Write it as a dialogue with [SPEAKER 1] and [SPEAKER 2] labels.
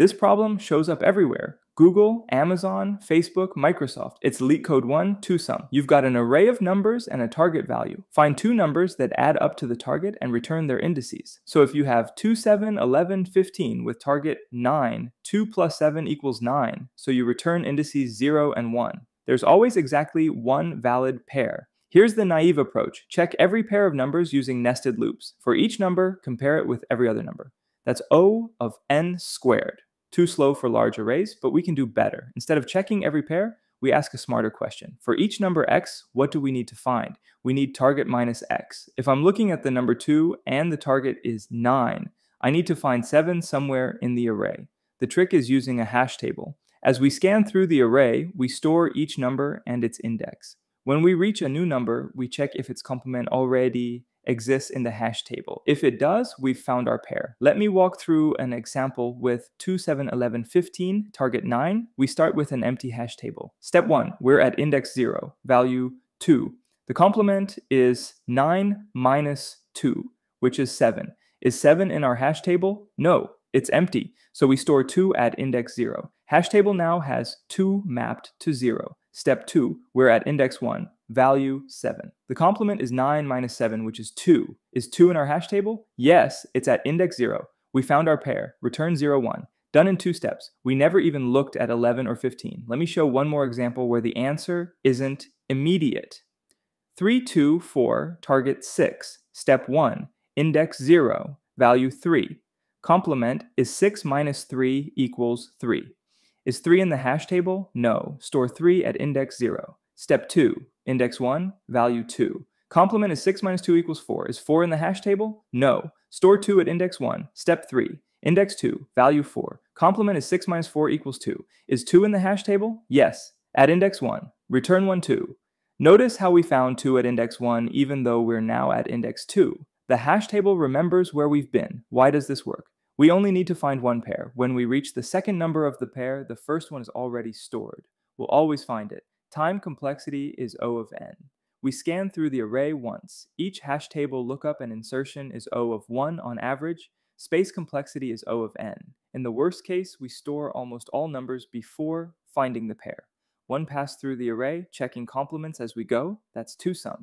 [SPEAKER 1] This problem shows up everywhere. Google, Amazon, Facebook, Microsoft. It's LeetCode 1, Two Sum. You've got an array of numbers and a target value. Find two numbers that add up to the target and return their indices. So if you have 2, 7, 11, 15 with target 9, 2 plus 7 equals 9, so you return indices 0 and 1. There's always exactly one valid pair. Here's the naive approach. Check every pair of numbers using nested loops. For each number, compare it with every other number. That's O of n squared. Too slow for large arrays, but we can do better. Instead of checking every pair, we ask a smarter question. For each number x, what do we need to find? We need target minus x. If I'm looking at the number 2 and the target is 9, I need to find 7 somewhere in the array. The trick is using a hash table. As we scan through the array, we store each number and its index. When we reach a new number, we check if its complement already exists in the hash table. If it does, we've found our pair. Let me walk through an example with 2, 7, 11, 15, target 9. We start with an empty hash table. Step 1, we're at index 0, value 2. The complement is 9 minus 2, which is 7. Is 7 in our hash table? No, it's empty. So we store 2 at index 0. Hash table now has 2 mapped to 0. Step 2, we're at index 1, value 7. The complement is 9 minus 7, which is 2. Is 2 in our hash table? Yes, it's at index 0. We found our pair, return 0, 1. Done in two steps. We never even looked at 11 or 15. Let me show one more example where the answer isn't immediate. 3, 2, 4, target 6. Step 1, index 0, value 3. Complement is 6 minus 3 equals 3. Is 3 in the hash table? No. Store 3 at index 0. Step 2, index 1, value 2. Complement is 6 minus 2 equals 4. Is 4 in the hash table? No. Store 2 at index 1. Step 3, index 2, value 4. Complement is 6 minus 4 equals 2. Is 2 in the hash table? Yes. At index 1. Return 1, 2. Notice how we found 2 at index 1 even though we're now at index 2. The hash table remembers where we've been. Why does this work? We only need to find one pair. When we reach the second number of the pair, the first one is already stored. We'll always find it. Time complexity is O of n. We scan through the array once. Each hash table lookup and insertion is O of 1 on average. Space complexity is O of n. In the worst case, we store almost all numbers before finding the pair. One pass through the array, checking complements as we go, that's Two Sum.